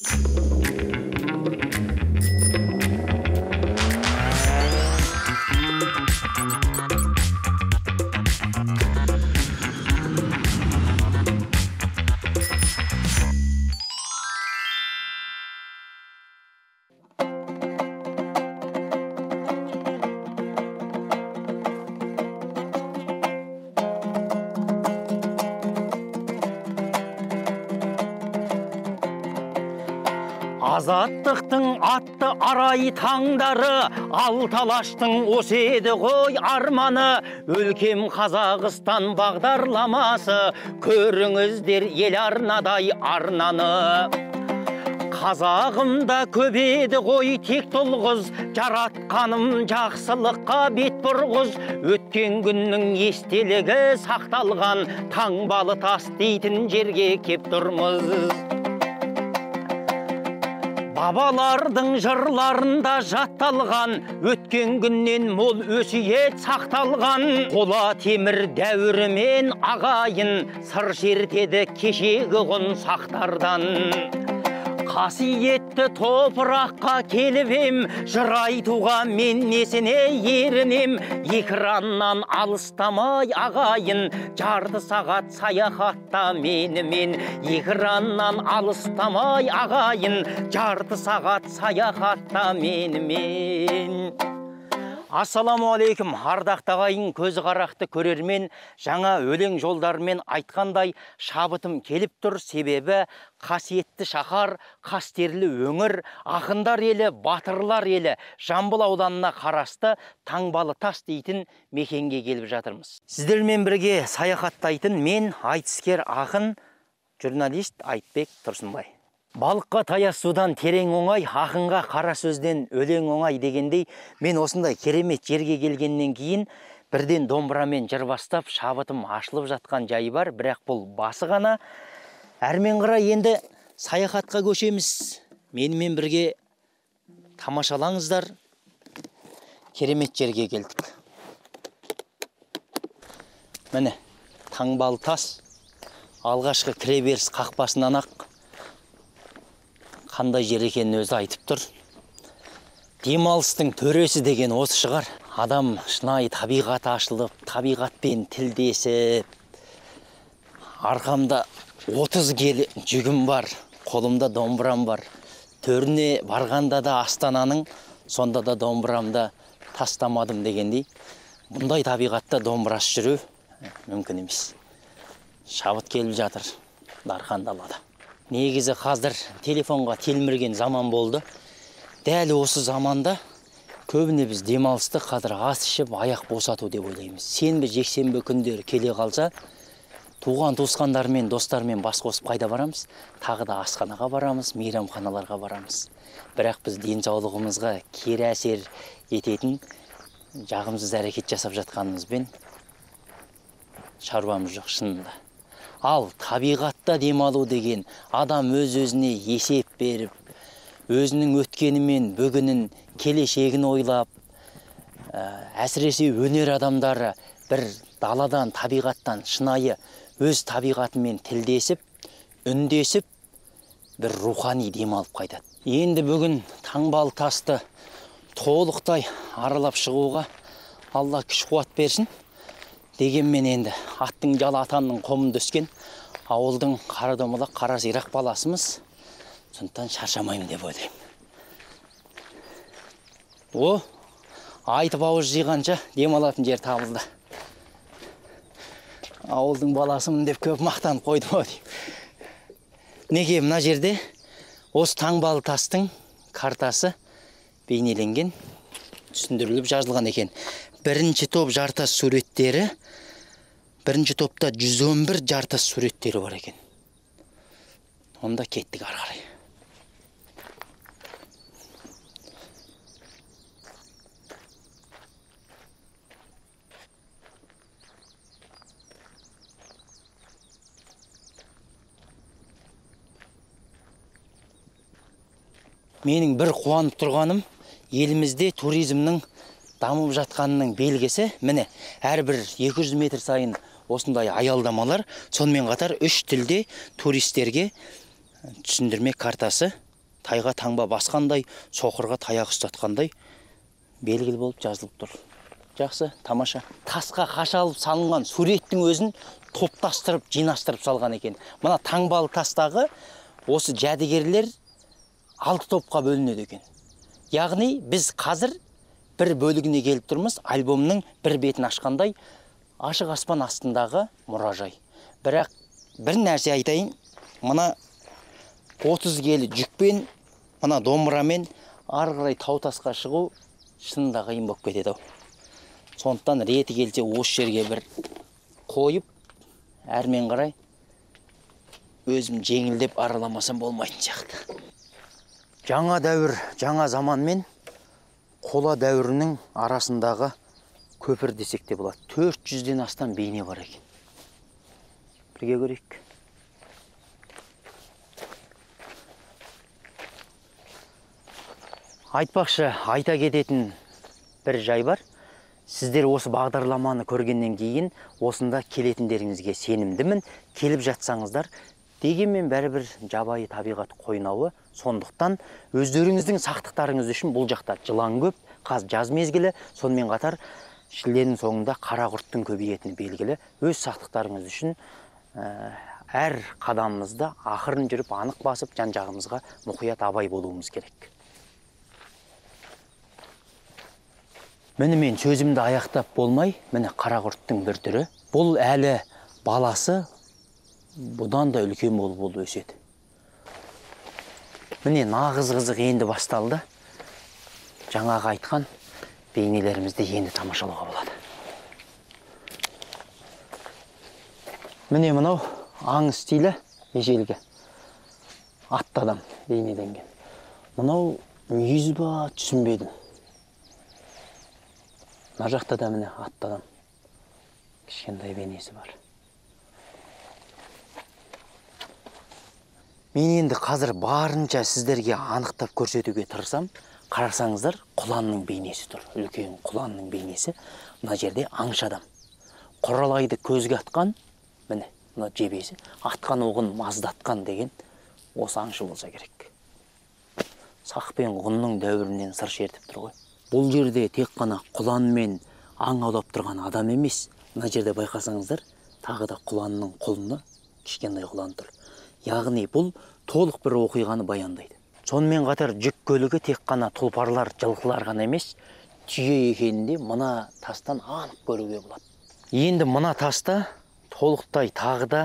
you азаттықтың атты арай таңдары алты алаштың осы еді ғой арманы. Өлкем қазақстан бағдарламасы көріңіздер ел арнадай арнаны. Қазағымда көп еді ғой тек тұлғыз жаратқаным жақсылыққа бет бұрғыз. Өткен күннің естелігі сақталған таңбалы тас дейтін жерге кеп тұрмыз. Бабалардың жырларында жатталған өткен күннен мол өсиет сақталған. Қола темір дәуірімен ағайын сыр шертеді кешегі құн сақтардан. Қасиетті топыраққа келіп ем. Жыр айтуға мен несіне ерінем? Экраннан алыстамай ағайын. Жарты сағат саяхатта менімен. Экраннан алыстамай ағайын. Жарты сағат саяхатта менімен. Ассалаумағалейкум ардақты ағайын көзі қарақты көрермен жаңа өлең жолдарымен айтқандай шабытым келіп тұр. Себебі қасиетті шаһар қастерлі өңір ақындар елі батырлар елі жамбыл ауданына қарасты таңбалы тас дейтін мекенге келіп жатырмыз. Сіздермен бірге саяхаттайтын мен айтыскер ақын журналист айтбек тұрсынбай. Балыққа таяз судан терең оңай ақынға қара сөзден өлең оңай дегендей мен осындай керемет жерге келгеннен кейін бірден домбырамен жыр бастап шабытым ашылып жатқан жайы бар бірақ бұл басы ғана. Әрмен қарай енді саяхатқа көшеміз. Менімен бірге тамашалаңыздар. Керемет жерге келдік. Міне таңбалы тас алғашқы кіреберіс қақпасынан ақ. Қандай жер екенін өзі айтып тұр. Демалыстың төресі деген осы шығар. Адам шынайы табиғаты ашылып табиғатпен тілдесіп арқамда 30 келі жүгім бар қолымда домбырам бар. Төріне барғанда да астананың сонда да домбырамды тастамадым дегендей. Мұндай табиғатта домбырасыз жүру мүмкін емес. Шабыт келіп жатыр дархан далада. Негізі қазір телефонға телмірген заман болды. Дәл осы заманда көбіне біз демалысты қазір ас ішіп аяқ босату деп ойлаймыз. Сенбі жексенбі күндері келе қалса туған туысқандармен достармен бас қосып қайда барамыз? Тағы да асханаға барамыз мейрамханаларға барамыз. Бірақ біз денсаулығымызға кері әсер ететін жағымсыз әрекет жасап жатқанымызбен шаруамыз жоқ шынында. Ал табиғатта демалу деген адам өз өзіне есеп беріп өзінің өткені мен бүгінін келешегін ойлап ә, әсіресе өнер адамдары бір даладан табиғаттан шынайы өз табиғатымен тілдесіп үндесіп бір рухани демалып қайтады. Енді бүгін таңбалы тасты толықтай аралап шығуға алла күш қуат берсін. Дегенмен енді аттың жалы атанның қомында өскен ауылдың қара домалақ қара сирақ баласымыз сондықтан шаршамаймын деп ойлаймын. О айтып ауыз жиғанша демалатын жер табылды. Ауылдың баласымын деп көп мақтанып қойдым ау деймін. Неге мына жерде осы таңбалы тастың картасы бейнеленген түсіндіріліп жазылған екен. Бірінші топ жартас суреттері бірінші топта 111 жартас суреттері бар екен. Онда кеттік ары қарай. Менің бір қуанып тұрғаным елімізде туризмнің дамып жатқанының белгісі міне әрбір 200 метр сайын осындай аялдамалар сонымен қатар үш тілде туристерге түсіндірме картасы тайға таңба басқандай соқырға таяқ ұстатқандай белгілі болып жазылып тұр. Жақсы тамаша. Тасқа қашалып салынған суреттің өзін топтастырып жинастырып салған екен. Мына таңбалы тастағы осы жәдігерлер алты топқа бөлінеді екен. Яғни біз қазір бір бөлігіне келіп тұрмыз. Альбомның бір бетін ашқандай ашық аспан астындағы мұражай. Бірақ бір нәрсе айтайын. Мына 30 келі жүкпен мына домбырамен ары қарай тау тасқа шығу шынында қиын болып кетеді ау. Сондықтан реті келсе осы жерге бір қойып әрмен қарай өзім жеңілдеп араламасам болмайтын сияқты. Жаңа дәуір жаңа заман мен қола дәуірінің арасындағы көпір десек те болады. Төрт жүзден астам бейне бар екен. Бірге көрейік. Айтпақшы айта кететін бір жай бар. Сіздер осы бағдарламаны көргеннен кейін осында келетіндеріңізге сенімдімін. Келіп жатсаңыздар дегенмен бәрібір жабайы табиғат қойнауы сондықтан өздеріңіздің сақтықтарыңыз үшін бұл жақта жылан көп қаз жаз мезгілі. Сонымен қатар шілденің соңында қара құрттың көбейетіні белгілі. Өз сақтықтарыңыз үшін ә, әр қадамымызда ақырын жүріп анық басып жан жағымызға мұқият абай болуымыз керек. Міне мен сөзімді аяқтап болмай міне қара құрттың бір түрі. Бұл әлі баласы бұдан да үлкен болып болып өседі міне нағыз қызық енді басталды. Жаңағы айтқан бейнелерімізді енді тамашалауға болады. Міне мынау аң стилі ежелгі атты адам бейнеленген. Мынау мүйіз ба түсінбедім мына жақта да міне атты адам кішкентай бейнесі бар. Мен енді қазір барынша сіздерге анықтап көрсетуге тырысам қарасаңыздар құланның бейнесі тұр. Үлкен құланның бейнесі мына жерде аңшы адам. Құралайды көзге атқан міне мына жебесі атқан оғын маздатқан деген осы аңшы болса керек. Сақ пен ғұнның дәуірінен сыр шертіп тұр ғой. Бұл жерде тек қана құлан мен аң аулап тұрған адам емес. Мына жерде байқасаңыздар тағы да құланның құлыны кішкентай құлан тұр. Яғни бұл толық бір оқиғаны баяндайды. Сонымен қатар жүк көлігі тек қана тұлпарлар жылқылар ғана емес түйе екенін де мына тастан анық көруге болады. Енді мына таста толықтай тағы да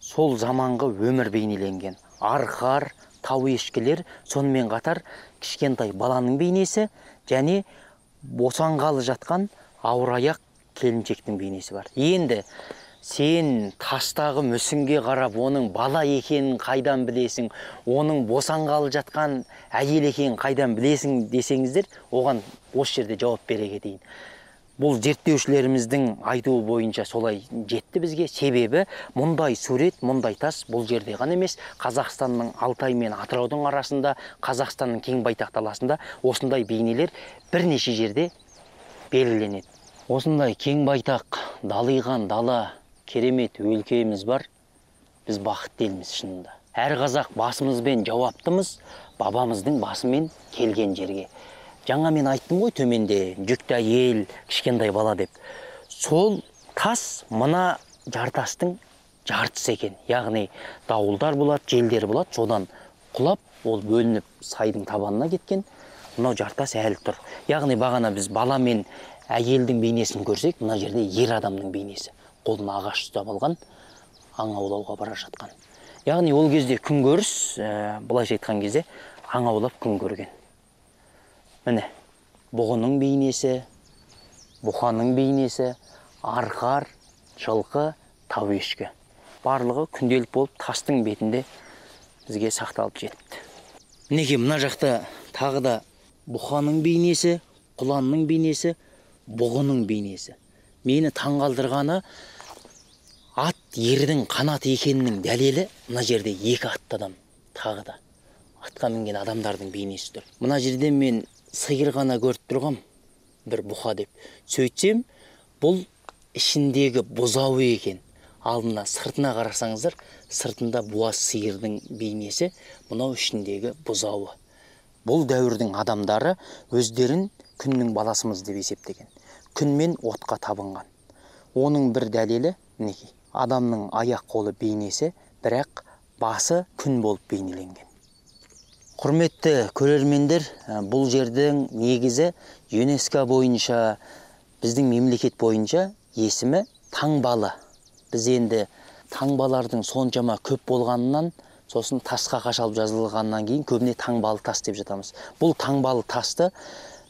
сол заманғы өмір бейнеленген арқар тау ешкілер сонымен қатар кішкентай баланың бейнесі және босанғалы жатқан ауыр аяқ келіншектің бейнесі бар. Енді сен тастағы мүсінге қарап оның бала екенін қайдан білесің оның босанғалы жатқан әйел екенін қайдан білесің десеңіздер оған осы жерде жауап бере кетейін. Бұл зерттеушілеріміздің айтуы бойынша солай жетті бізге. Себебі мұндай сурет мұндай тас бұл жерде ғана емес қазақстанның алтай мен атыраудың арасында қазақстанның кең байтақ даласында осындай бейнелер бірнеше жерде белгіленеді. Осындай кең байтақ далиған дала керемет өлкеміз бар. Біз бақытты елміз шынында. Әр қазақ басымызбен жауаптымыз бабамыздың басымен келген жерге. Жаңа мен айттым ғой төменде жүкті әйел кішкентай бала деп. Сол тас мына жартастың жартысы екен. Яғни дауылдар болады желдер болады. Содан құлап ол бөлініп сайдың табанына кеткен мынау жартас әлі тұр. Яғни бағана біз бала мен әйелдің бейнесін көрсек мына жерде ер адамның бейнесі. Қолына ағаш ұстап алған аң аулауға бара жатқан. Яғни ол кезде күнкөріс ә, былайша айтқан кезде аң аулап күн көрген. Міне бұғының бейнесі бұқаның бейнесі арқар жылқы тау ешкі. Барлығы күнделік болып тастың бетінде бізге сақталып жетіпті. Мінекей мына жақта тағы да бұқаның бейнесі құланның бейнесі бұғының бейнесі. Мені таңғалдырғаны ат ердің қанаты екенінің дәлелі мына жерде екі атты адам тағы да. Атқа мінген адамдардың бейнесі тұр. Мына жерде мен сиыр ғана көріп тұрғам бір бұқа деп. Сөйтсем бұл ішіндегі бұзауы екен. Алдына сыртына қарасаңыздар сыртында буаз сиырдың бейнесі мынау ішіндегі бұзауы. Бұл дәуірдің адамдары өздерін күннің баласымыз деп есептеген. Күн мен отқа табынған. Оның бір дәлелі мінекей адамның аяқ қолы бейнесі бірақ басы күн болып бейнеленген. Құрметті көрермендер бұл жердің негізі юнеско бойынша біздің мемлекет бойынша есімі таңбалы. Біз енді таңбалардың соншама көп болғанынан сосын тасқа қашалып жазылғаннан кейін көбіне таңбалы тас деп жатамыз. Бұл таңбалы тасты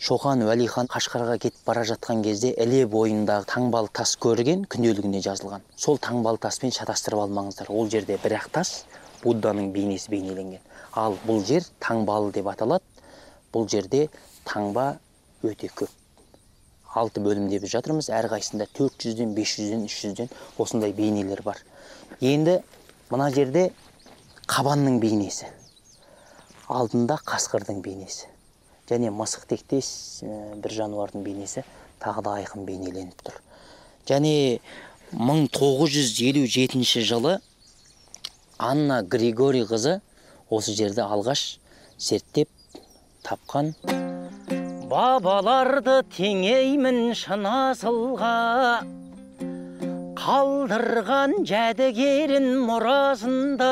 шоқан уәлихан қашқарға кетіп бара жатқан кезде іле бойындағы таңбалы тас көрген күнделігіне жазылған. Сол таңбалы таспен шатастырып алмаңыздар. Ол жерде бір ақ тас будданың бейнесі бейнеленген. Ал бұл жер таңбалы деп аталады. Бұл жерде таңба өте көп. Алты бөлімде біз жатырмыз. Әрқайсысында төрт жүзден бес жүзден үш жүзден осындай бейнелер бар. Енді мына жерде қабанның бейнесі. Алдында қасқырдың бейнесі. Және мысық тектес бір жануардың бейнесі тағы да айқын бейнеленіп тұр. Және 1957 жылы анна григорий қызы осы жерді алғаш зерттеп тапқан. Бабаларды теңеймін шын асылға қалдырған жәдігерін мұрасында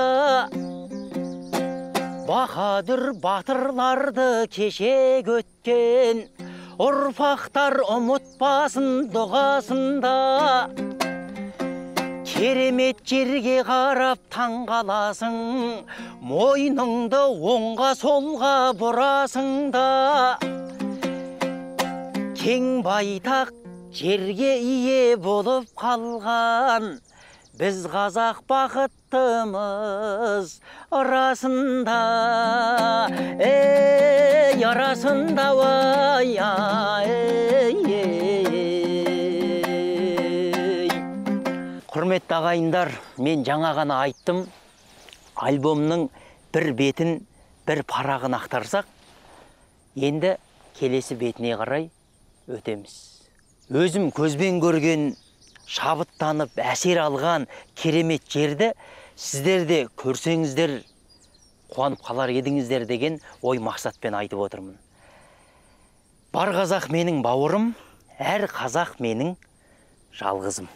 баһадүр батырларды кеше өткен. Ұрпақтар ұмытпасын дұғасында керемет жерге қарап таңғаласың. Мойныңды оңға солға бұрасың да кең байтақ жерге ие болып қалған. Біз қазақ бақыттымыз расында ей расында ай құрметті ағайындар мен жаңа ғана айттым альбомның бір бетін бір парағын ақтарсақ енді келесі бетіне қарай өтеміз өзім көзбен көрген шабыттанып әсер алған керемет жерді сіздер де көрсеңіздер қуанып қалар едіңіздер деген ой мақсатпен айтып отырмын. Бар қазақ менің бауырым әр қазақ менің жалғызым.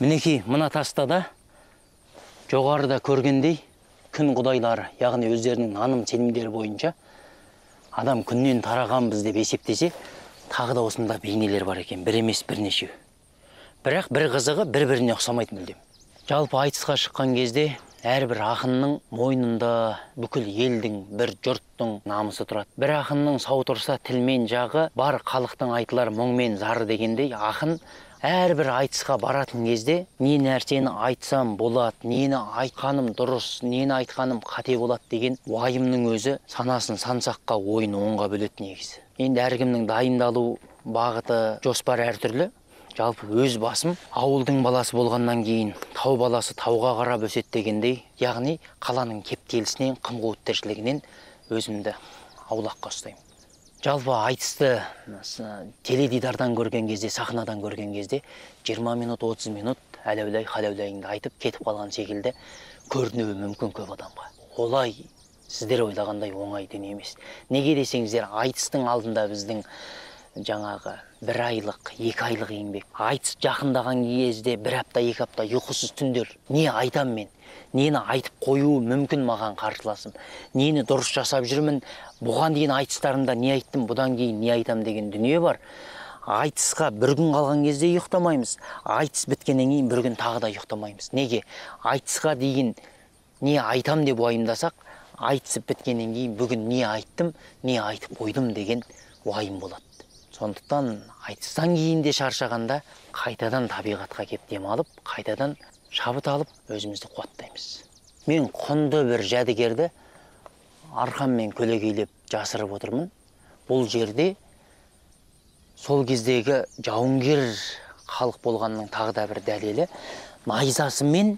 Мінекей мына таста да жоғарыда көргендей күн құдайлары яғни өздерінің наным сенімдері бойынша адам күннен тарағанбыз деп есептесе тағы да осында бейнелер бар екен бір емес бірнешеу. Бірақ бір қызығы бір біріне ұқсамайды мүлдем. Жалпы айтысқа шыққан кезде әрбір ақынның мойнында бүкіл елдің бір жұрттың намысы тұрады. Бір ақынның сау тұрса тілмен жағы бар халықтың айтылар мұң мен зары дегендей ақын әрбір айтысқа баратын кезде не нәрсені айтсам болады нені айтқаным дұрыс нені айтқаным қате болады деген уайымның өзі санасын сан саққа ойын онға бөледі негізі. Енді әркімнің дайындалу бағыты жоспары әртүрлі. Жалпы өз басым ауылдың баласы болғаннан кейін тау баласы тауға қарап өседі дегендей яғни қаланың кептелісінен қым қуыт тіршілігінен өзімді аулаққа ұстаймын. Жалпы айтысты теледидардан көрген кезде сахнадан көрген кезде 20 минут 30 минут әләуләй халәуләйіңді айтып кетіп қалған секілді көрінуі мүмкін көп адамға. Олай сіздер ойлағандай оңай дүние емес. Неге десеңіздер айтыстың алдында біздің жаңағы бір айлық екі айлық еңбек. Айтыс жақындаған кезде бір апта екі апта ұйқысыз түндер. Не айтам мен? Нені айтып қоюы мүмкін маған қарсыласым? Нені дұрыс жасап жүрмін? Бұған дейін айтыстарымда не айттым бұдан кейін не айтам деген дүние бар. Айтысқа бір күн қалған кезде ұйықтамаймыз. Айтыс біткеннен кейін бір күн тағы да ұйықтамаймыз. Неге? Айтысқа дейін не айтам деп уайымдасақ айтысып біткеннен кейін бүгін не айттым не айтып қойдым деген уайым болады. Сондықтан айтыстан кейін де шаршағанда қайтадан табиғатқа кеп демалып қайтадан шабыт алып өзімізді қуаттаймыз. Мен құнды бір жәдігерді арқаммен көлегейлеп жасырып отырмын. Бұл жерде сол кездегі жауынгер халық болғанның тағы да бір дәлелі найзасы мен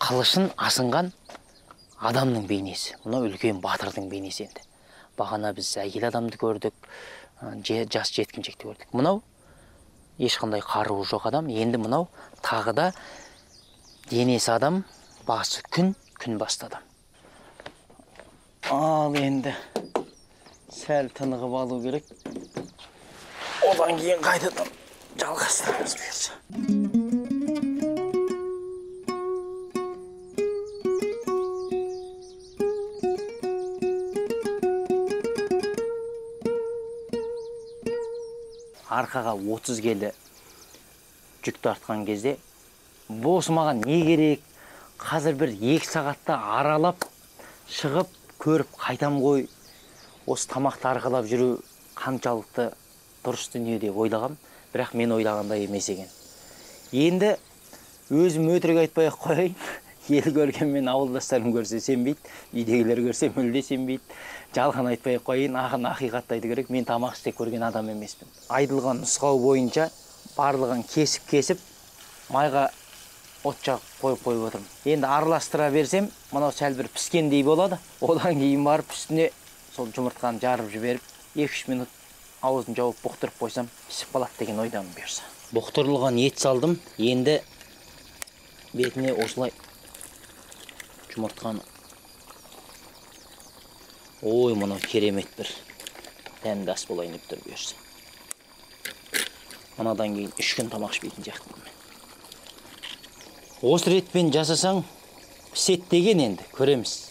қылышын асынған адамның бейнесі. Мынау үлкен батырдың бейнесі енді. Бағана біз әйел адамды көрдік жас жеткіншекті көрдік. Мынау ешқандай қаруы жоқ адам. Енді мынау тағы да денесі адам басы күн күн басты адам ал енді сәл тынығып алу керек одан кейін қайтадан жалғастырамыз бұйырса арқаға 30 келі жүк тартқан кезде осы маған не керек? Қазір бір екі сағатта аралап шығып көріп қайтам ғой. Осы тамақты арқалап жүру қаншалықты дұрыс дүние деп ойлағам. Бірақ мен ойлағандай емес екен. Енді өзім өтірік айтпай ақ қояйын. Ел көрген ауылдастарым көрсе сенбейді үйдегілер көрсе мүлде сенбейді. Жалған айтпай ақ қояйын ақын ақиқатты айту керек. Мен тамақ істеп көрген адам емеспін. Айтылған нұсқау бойынша барлығын кесіп кесіп майға от жағып қойып қойып отырмын. Енді араластыра берсем мынау сәл бір піскендей болады. Одан кейін барып үстіне сол жұмыртқаны жарып жіберіп екі үш минут аузын жауып бұқтырып қойсам пісіп қалады деген ойдамын бұйырса. Бұқтырылған ет салдым. Енді бетіне осылай жұмыртқаны. Ой мынау керемет бір дәмді ас болайын деп тұр бұйырса. Мынадан кейін үш күн тамақ ішпейтін сияқтымын осы ретпен жасасаң пісет деген енді көреміз.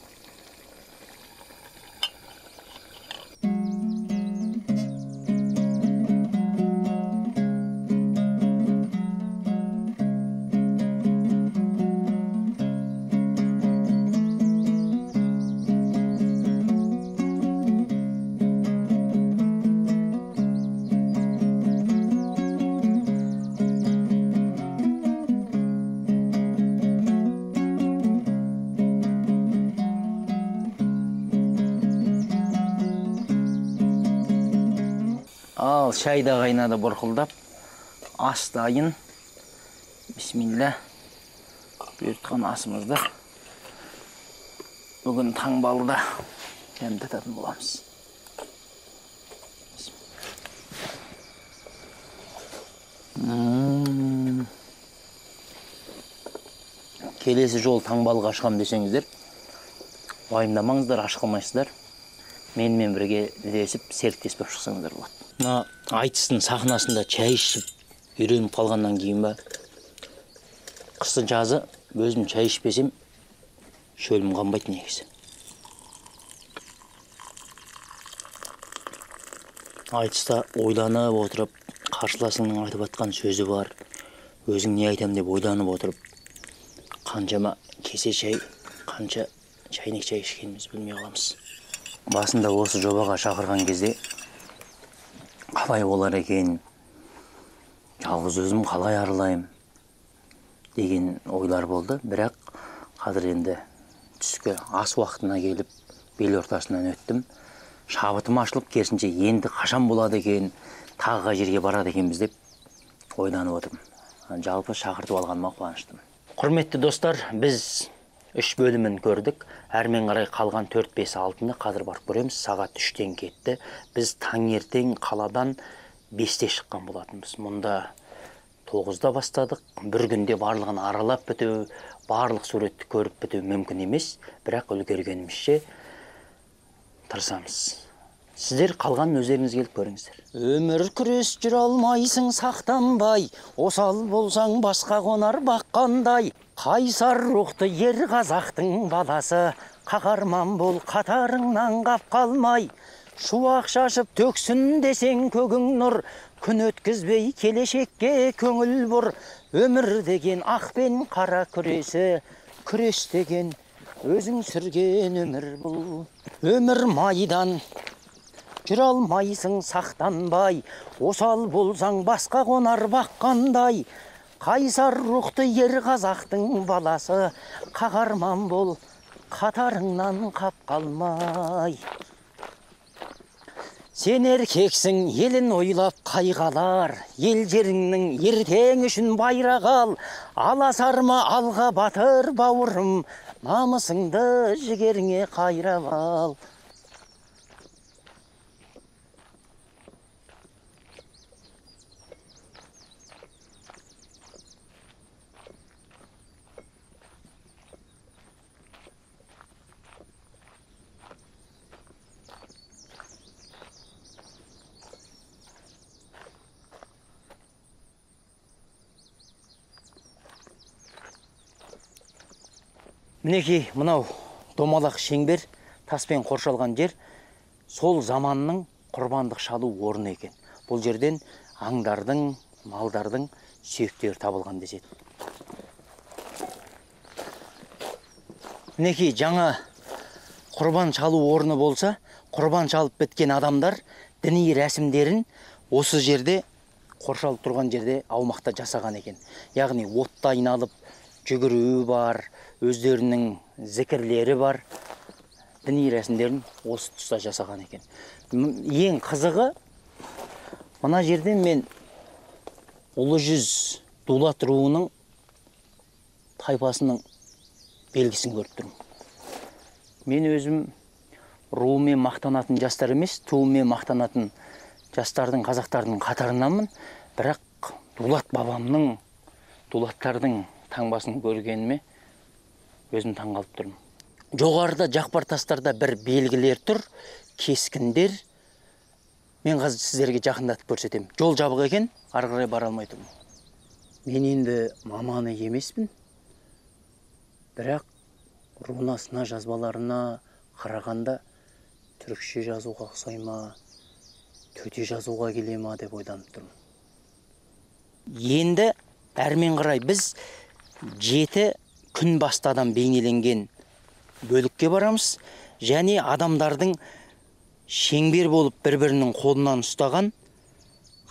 Шай да қайнады бұрқылдап ас дайын бисмилля. Бұйыртқан асымызды бүгін таңбалыда дәмдататын боламыз. Келесі жол таңбалыға ашқам десеңіздер уайымдамаңыздар аш қалмайсыздар менімен бірге ілесіп серіктес болып шықсаңыздар болады. Мына айтыстың сахнасында шай ішіп үйреніп қалғаннан кейін ба? Қысы жазы өзім шай ішпесем шөлім қанбайды негізі. Айтыста ойланып отырып қарсыласыңның айтып жатқан сөзі бар. Өзің не айтам деп ойланып отырып қаншама кесе шай қанша шайнек шай ішкенімізді білмей қаламыз. Басында осы жобаға шақырған кезде қалай болар екен? Жалғыз өзім қалай арылайым? Деген ойлар болды. Бірақ қазір енді түскі ас уақытына келіп бел ортасынан өттім. Шабытым ашылып керісінше енді қашан болады екен тағы жерге барады екенбіз деп ойланып отырмын. Жалпы шақыртып алғаныма қуаныштымын. Құрметті достар біз үш бөлімін көрдік. Әрмен қарай қалған төрт бес алтыны қазір барып көреміз. Сағат үштен кетті. Біз таңертең қаладан бесте шыққан болатынбыз. Мұнда тоғызда бастадық. Бір күнде барлығын аралап біту барлық суретті көріп біту мүмкін емес. Бірақ үлгергенімізше тырысамыз. Сіздер қалған өздеріңіз келіп көріңіздер. Өмір күрес жүре алмайсың сақтанбай осал болсаң басқа қонар баққандай. Қайсар рухты ер қазақтың баласы. Қаһарман бол қатарыңнан қап қалмай. Шуақ шашып төксін десең көгің нұр. Күн өткізбей келешекке көңіл бұр. Өмір деген ақ пен қара күресі. Күрес деген өзің сүрген өмір бұл. Өмір майдан. Жүре алмайсың сақтанбай. Осал болсаң басқа қонар баққандай. Қайсар рухты ер қазақтың баласы. Қаһарман бол қатарыңнан қап қалмай. Сен еркексің елін ойлап қайғалар. Ел жеріңнің ертең үшін байрақ ал. Аласарма алға батыр бауырым. Намысыңды жігеріңе қайрап ал. Мінекей мынау домалақ шеңбер таспен қоршалған жер сол заманның құрбандық шалу орны екен. Бұл жерден аңдардың малдардың сүйектері табылған деседі. Мінекей жаңа құрбан шалу орны болса құрбан шалып біткен адамдар діни рәсімдерін осы жерде қоршалып тұрған жерде аумақта жасаған екен. Яғни отты айналып жүгіруі бар өздерінің зікірлері бар. Діни рәсімдерін осы тұста жасаған екен. Ең қызығы мына жерде мен ұлы жүз дулат руының тайпасының белгісін көріп тұрмын. Мен өзім руымен мақтанатын жастар емес туымен мақтанатын жастардың қазақтардың қатарынанмын бірақ дулат бабамның дулаттардың таңбасын көргеніме өзім таңғалып тұрмын. Жоғарыда жақпар тастарда бір белгілер тұр кескіндер. Мен қазір сіздерге жақындатып көрсетемін жол жабық екен ары қарай бара алмай тұрмын. Мен енді маманы емеспін. Бірақ руна сына жазбаларына қарағанда түрікше жазуға ұқсай ма төте жазуға келе ма деп ойланып тұрмын. Енді әрмен қарай біз жеті күн басты адам бейнеленген бөлікке барамыз. Және адамдардың шеңбер болып бір бірінің қолынан ұстаған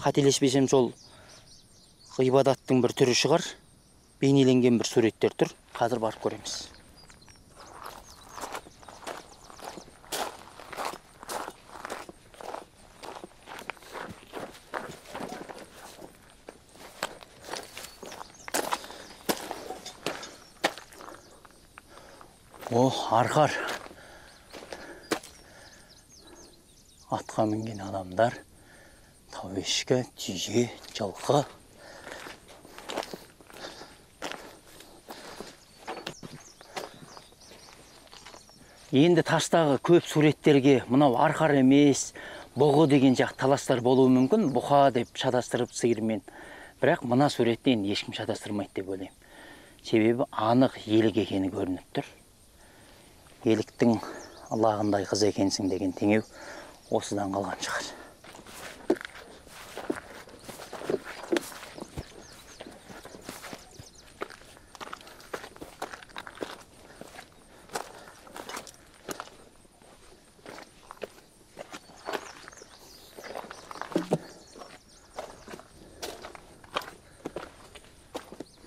қателеспесем сол ғибадаттың бір түрі шығар бейнеленген бір суреттер тұр. Қазір барып көреміз. О арқар атқа мінген адамдар тауешкі түйе жылқы енді тастағы көп суреттерге мынау арқар емес бұғы деген сияқты таластар болуы мүмкін бұқа деп шатастырып сиырмен бірақ мына суретті енді ешкім шатастырмайды деп ойлаймын себебі анық елік екені көрініп тұр еліктің лағындай қыз екенсің деген теңеу осыдан қалған шығар.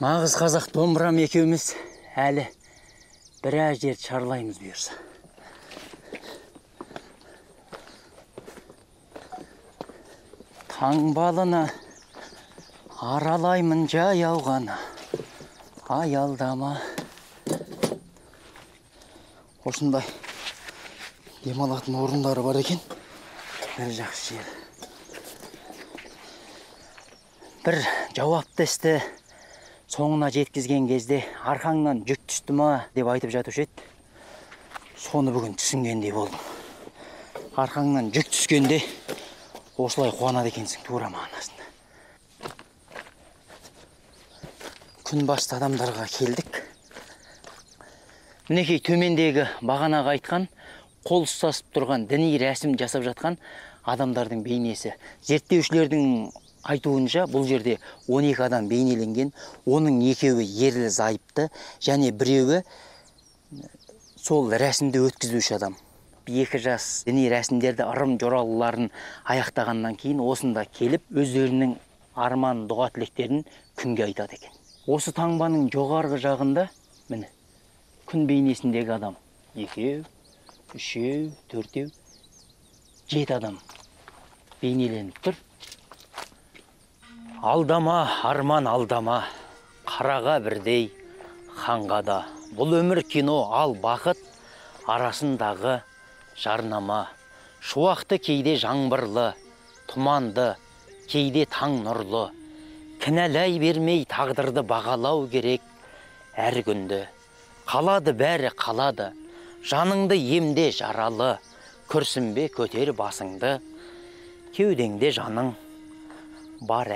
Нағыз қазақ домбырам екеуміз әлі біраз жерді шарлаймыз бұйырса. Таңбалыны аралаймын жаяу ғана аялдама. Осындай демалатын орындары бар екен. Бір жақсы жер. Бір жауапты істі соңына жеткізген кезде арқаңнан жүк түсті ма деп айтып жатушы еді. Соны бүгін түсінгендей болдым. Арқаңнан жүк түскенде осылай қуанады екенсің тура мағынасында. Күн басты адамдарға келдік. Мінекей төмендегі бағанағы айтқан қол ұстасып тұрған діни рәсім жасап жатқан адамдардың бейнесі зерттеушілердің айтуынша бұл жерде 12 адам бейнеленген оның екеуі ерлі зайыпты және біреуі сол рәсімді өткізуші адам. Екі жас діни рәсімдерді ырым жоралғыларын аяқтағаннан кейін осында келіп өздерінің арман дұға тілектерін күнге айтады екен. Осы таңбаның жоғарғы жағында міне күн бейнесіндегі адам екеу үшеу төртеу жеті адам бейнеленіп тұр. Алдама арман алдама. Қараға бірдей ханға да. Бұл өмір кино ал бақыт арасындағы жарнама. Шуақты кейде жаңбырлы тұманды кейде таң нұрлы. Кінәлай бермей тағдырды бағалау керек әр күнді. Қалады бәрі қалады. Жаныңды емде жаралы. Күрсінбе көтер басыңды. Кеудеңде жаның. Бар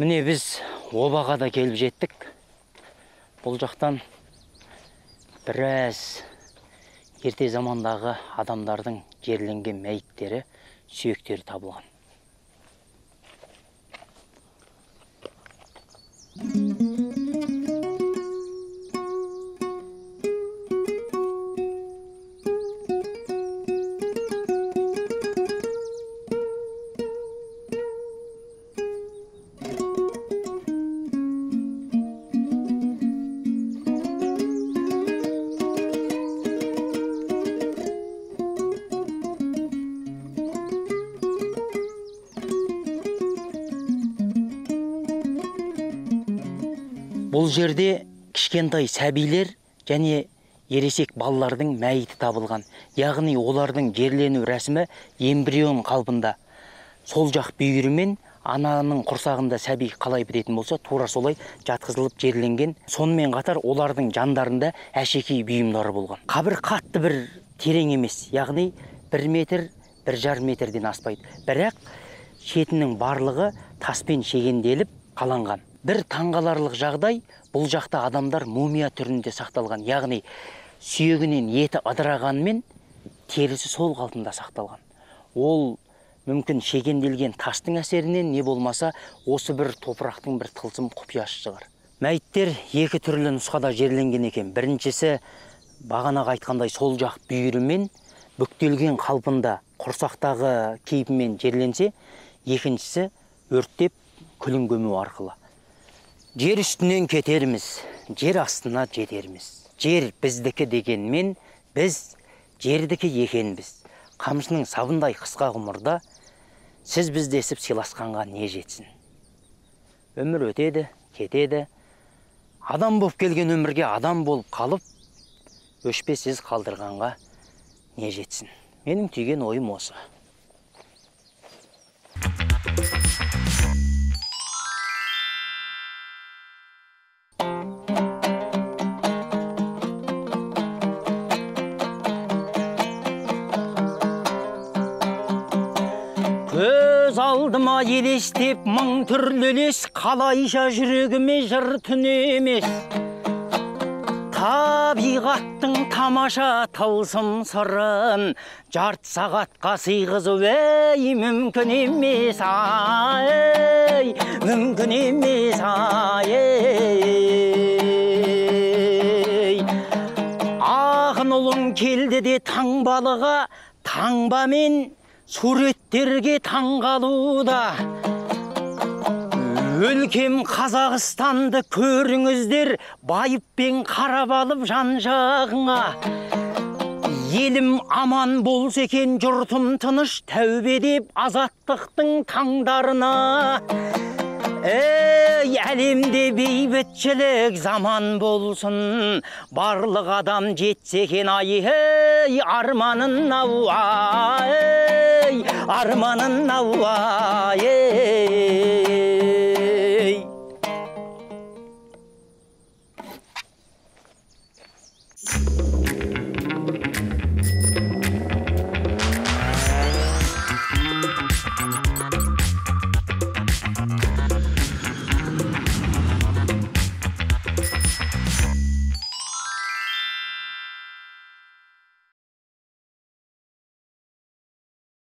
міне біз обаға да келіп жеттік. Бұл жақтан біраз ерте замандағы адамдардың жерленген мәйіттері сүйектері табылған. Жерде кішкентай сәбилер және ересек балалардың мәйіті табылған. Яғни олардың жерлену рәсімі эмбрион қалпында. Сол жақ бүйірімен ананың құрсағында сәби қалай бітетін болса тура солай жатқызылып жерленген. Сонымен қатар олардың жандарында әшекей бұйымдары болған. Қабір қатты бір терең емес яғни бір метр бір жарым метрден аспайды. Бірақ шетінің барлығы таспен шегенделіп қаланған. Бір таңғаларлық жағдай бұл жақта адамдар мумия түрінде сақталған яғни сүйегінен еті ыдырағанмен терісі сол қалпында сақталған. Ол мүмкін шегенделген тастың әсерінен не болмаса осы бір топырақтың бір тылсым құпиясы шығар. Мәйіттер екі түрлі нұсқада жерленген екен. Біріншісі бағанағы айтқандай сол жақ бүйірімен бүктелген қалпында құрсақтағы кейпімен жерленсе екіншісі өрттеп күлін көму арқылы. Жер үстінен кетерміз жер астына жетерміз жер біздікі дегенмен біз жердікі екенбіз қамшының сабындай қысқа ғұмырда сіз біз десіп сыйласқанға не жетсін өмір өтеді кетеді адам болып келген өмірге адам болып қалып өшпес қалдырғанға не жетсін менің түйген ойым осы елестеп мың түрлі елес қалайша жүрегіме жыр түнемес табиғаттың тамаша тылсым сырын жарты сағатқа сыйғызу ей мүмкін емес ай мүмкін емес ай ақын ұлың келді де таңбалыға таңбамен суреттерге таңғалуда өлкем қазақстанды көріңіздер байыппен қарап алып жан жағыңа елім аман болса екен жұртым тыныш тәубе деп азаттықтың таңдарына. Ей, әлемде бейбітшілік заман болсын Барлық адам жетсе екен ай ей арманын ауа ей арманын ауа ей